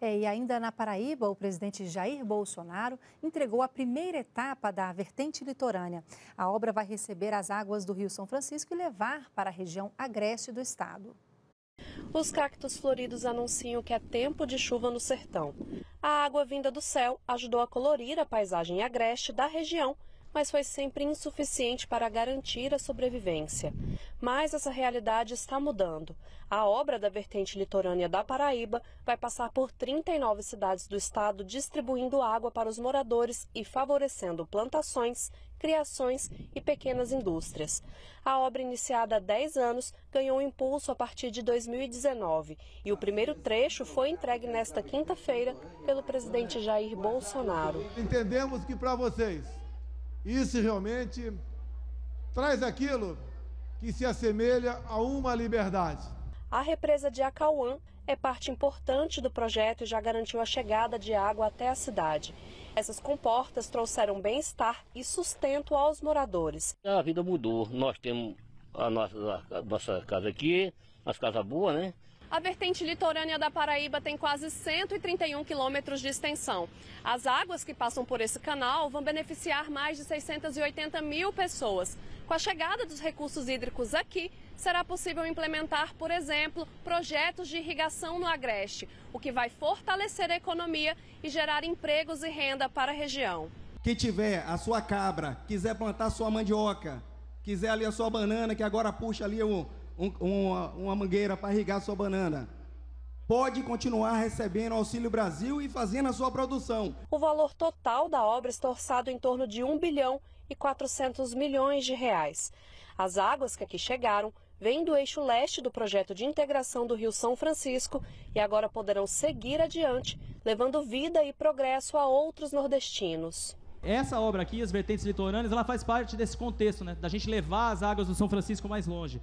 É, e ainda na Paraíba, o presidente Jair Bolsonaro entregou a primeira etapa da vertente litorânea. A obra vai receber as águas do Rio São Francisco e levar para a região agreste do estado. Os cactos floridos anunciam que é tempo de chuva no sertão. A água vinda do céu ajudou a colorir a paisagem agreste da região mas foi sempre insuficiente para garantir a sobrevivência. Mas essa realidade está mudando. A obra da vertente litorânea da Paraíba vai passar por 39 cidades do estado, distribuindo água para os moradores e favorecendo plantações, criações e pequenas indústrias. A obra, iniciada há 10 anos, ganhou impulso a partir de 2019 e o primeiro trecho foi entregue nesta quinta-feira pelo presidente Jair Bolsonaro. Entendemos que para vocês isso realmente traz aquilo que se assemelha a uma liberdade. A represa de Acauã é parte importante do projeto e já garantiu a chegada de água até a cidade. Essas comportas trouxeram bem-estar e sustento aos moradores. A vida mudou. Nós temos a nossa, a nossa casa aqui, as casas boas, né? A vertente litorânea da Paraíba tem quase 131 quilômetros de extensão. As águas que passam por esse canal vão beneficiar mais de 680 mil pessoas. Com a chegada dos recursos hídricos aqui, será possível implementar, por exemplo, projetos de irrigação no Agreste, o que vai fortalecer a economia e gerar empregos e renda para a região. Quem tiver a sua cabra, quiser plantar sua mandioca, quiser ali a sua banana, que agora puxa ali o um, uma, uma mangueira para irrigar sua banana. Pode continuar recebendo Auxílio Brasil e fazendo a sua produção. O valor total da obra está orçado em torno de 1 bilhão e 400 milhões de reais. As águas que aqui chegaram vêm do eixo leste do projeto de integração do Rio São Francisco e agora poderão seguir adiante, levando vida e progresso a outros nordestinos. Essa obra aqui, as vertentes litorâneas, ela faz parte desse contexto, né, da gente levar as águas do São Francisco mais longe.